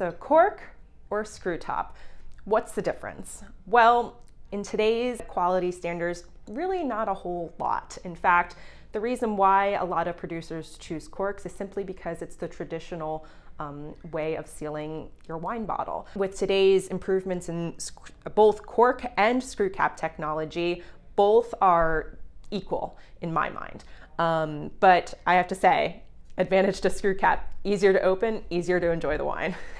So, cork or screw top? What's the difference? Well, in today's quality standards, really not a whole lot. In fact, the reason why a lot of producers choose corks is simply because it's the traditional um, way of sealing your wine bottle. With today's improvements in both cork and screw cap technology, both are equal in my mind. Um, but I have to say, advantage to screw cap, easier to open, easier to enjoy the wine.